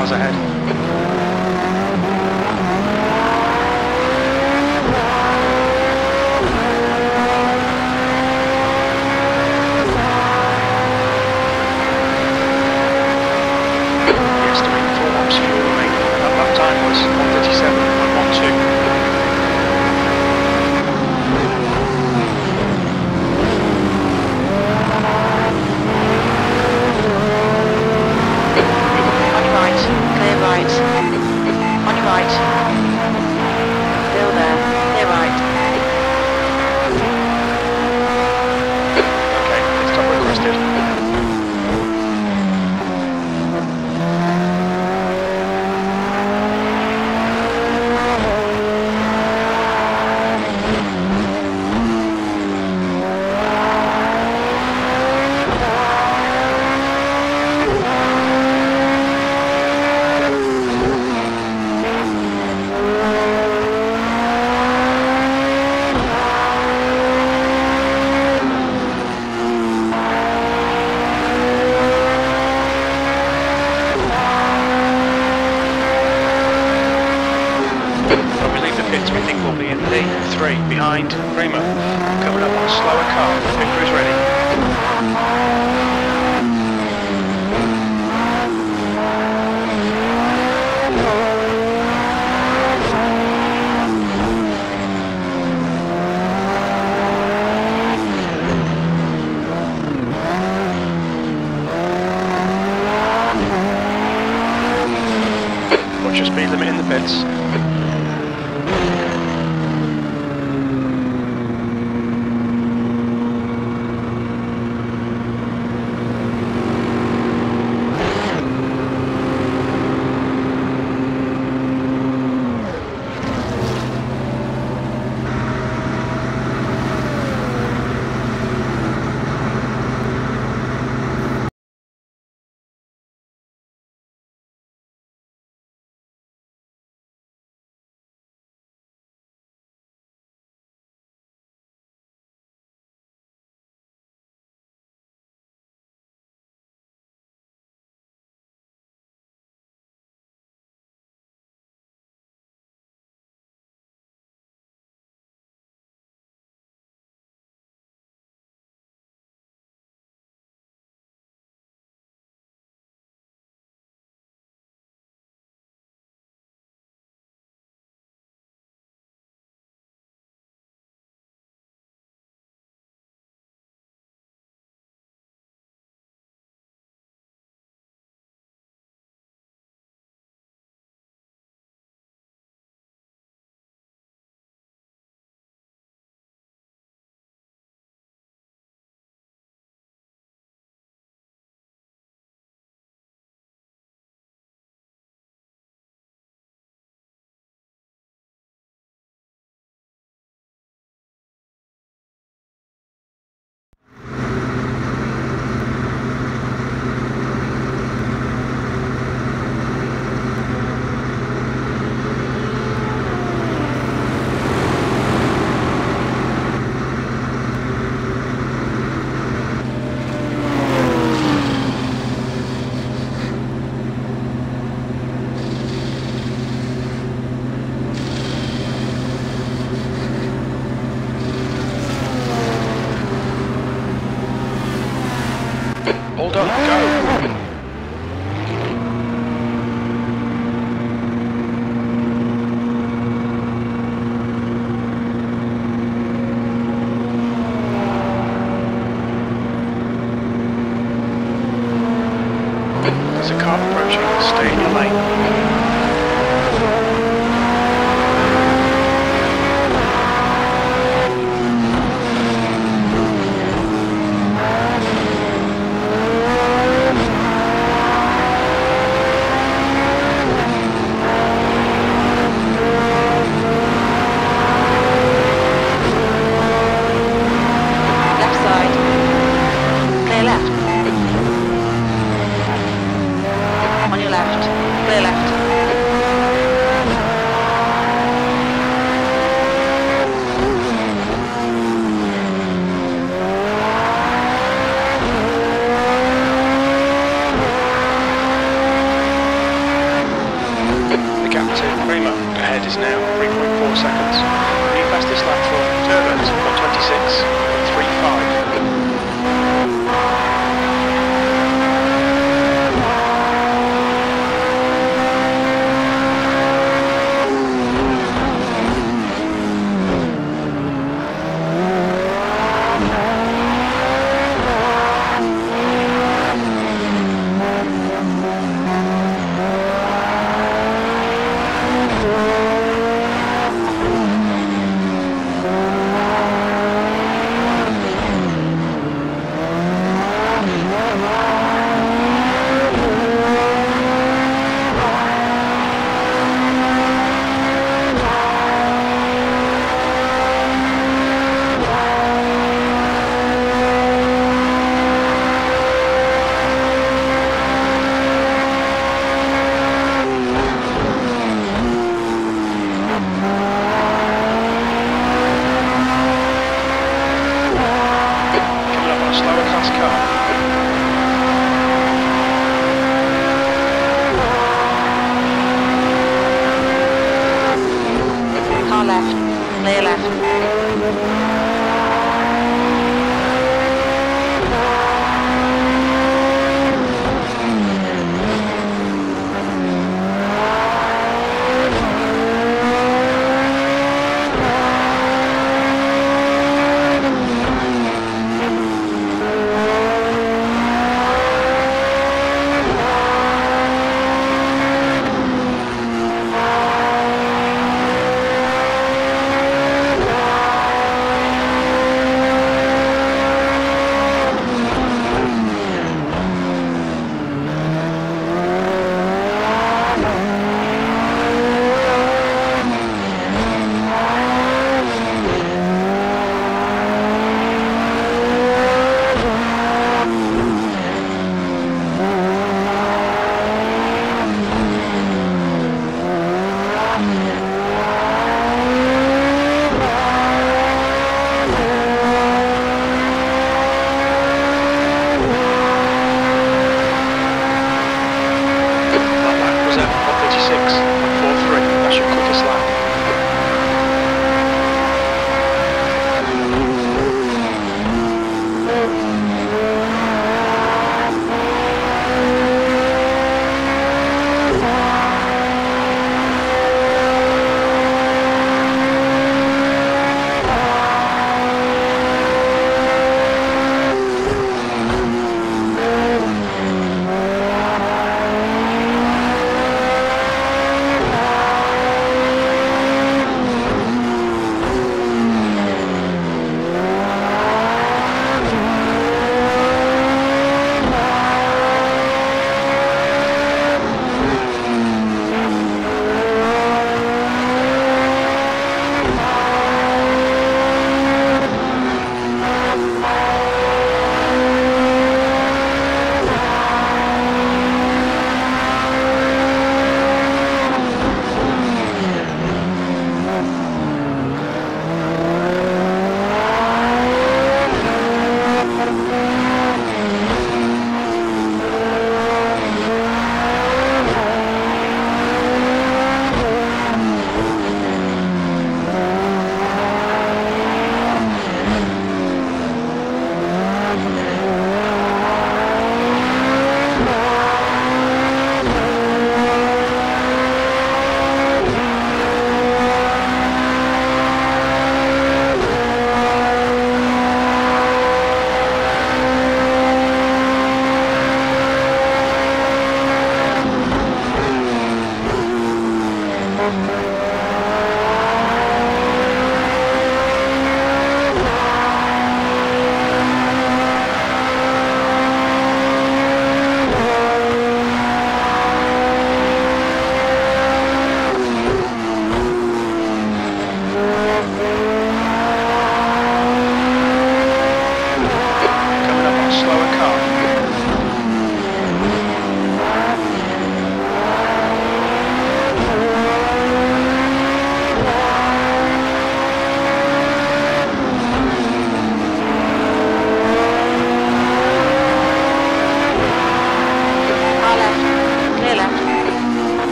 cars ahead.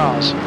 Cars.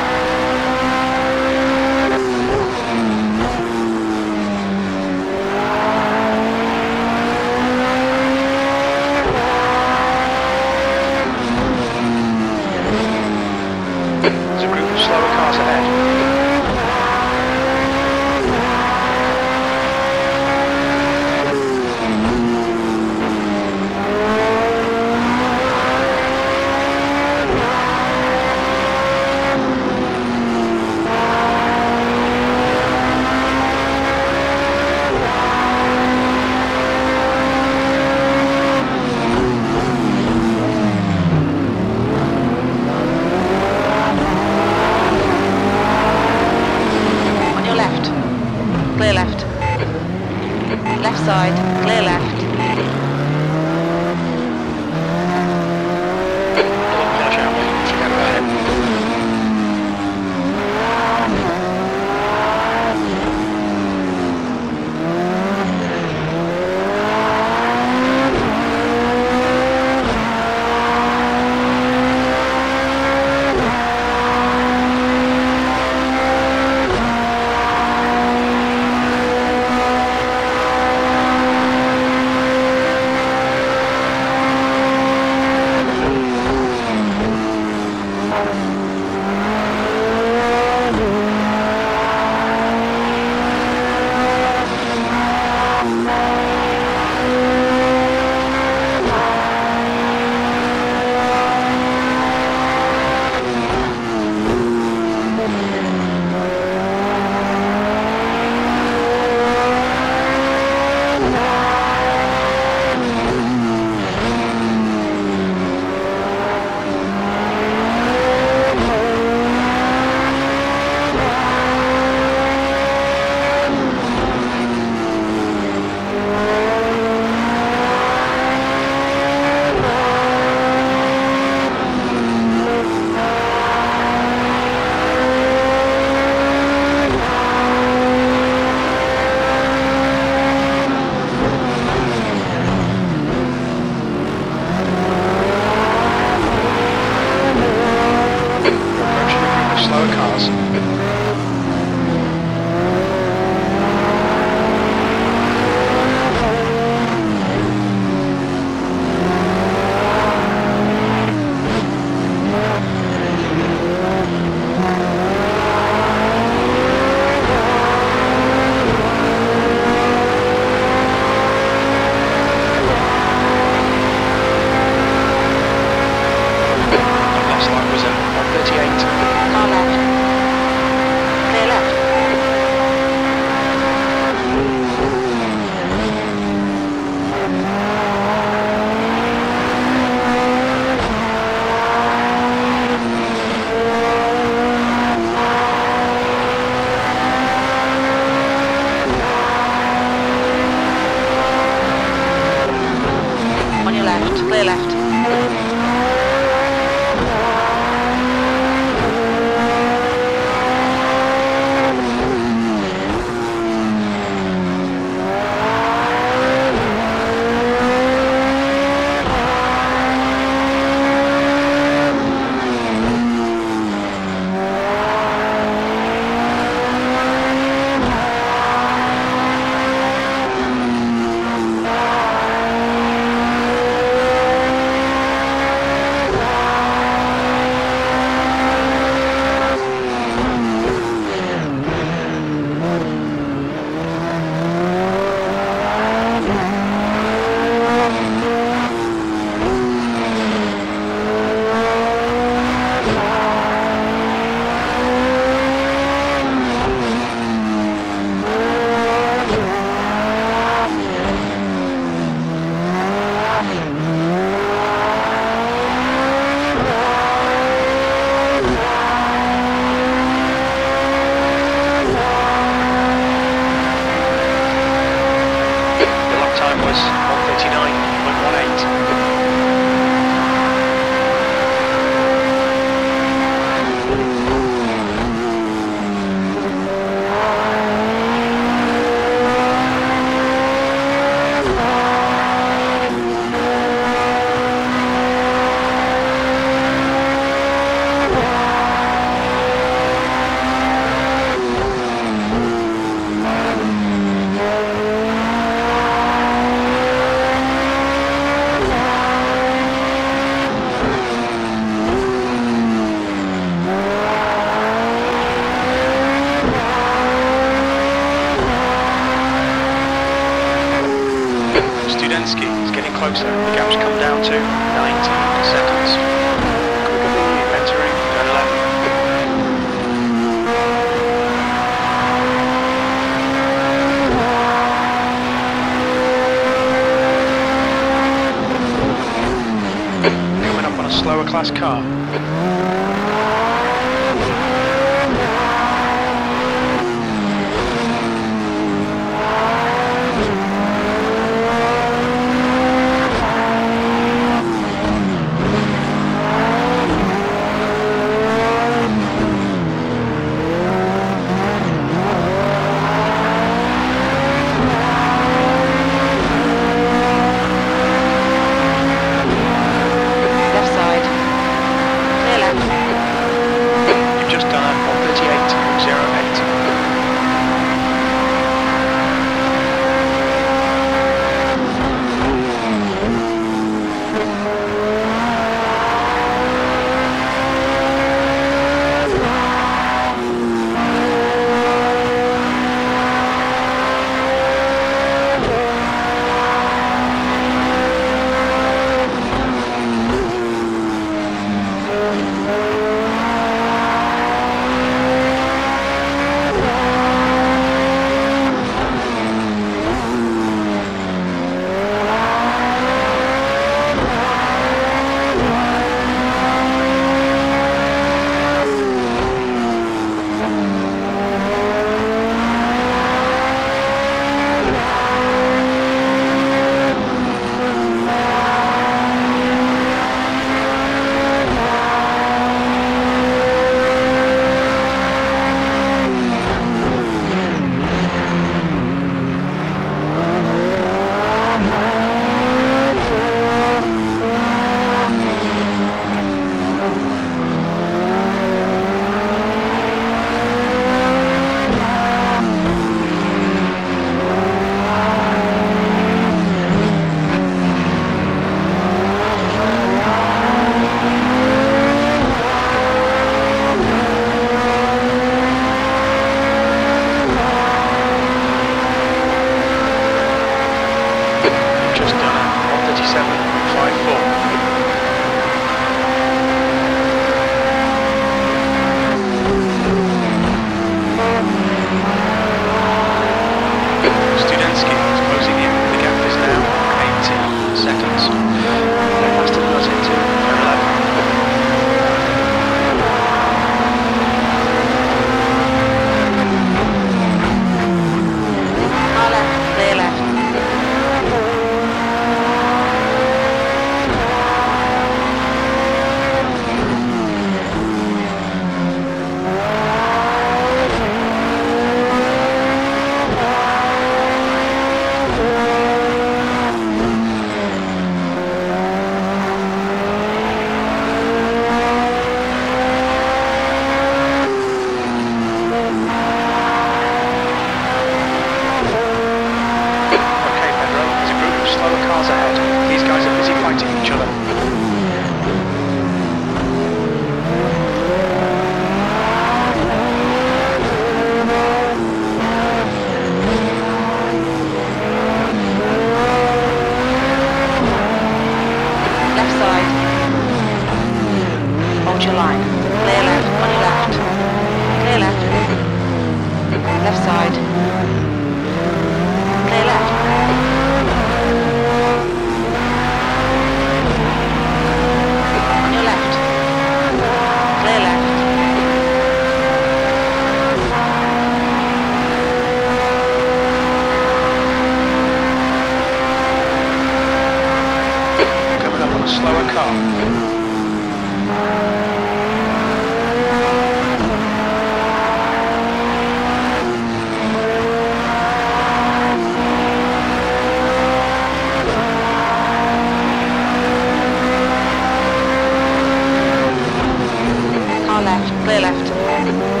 Clear left.